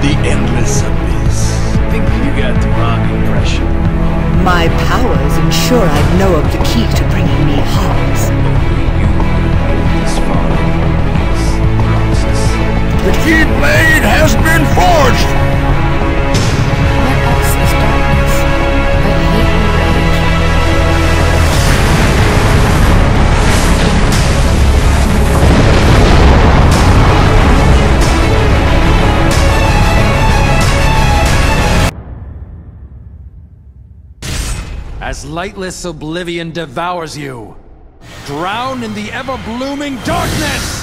The endless abyss. Think you got the wrong impression. My powers ensure I know of the key to bringing me harms. The Keyblade has been forged! As lightless oblivion devours you, drown in the ever-blooming darkness!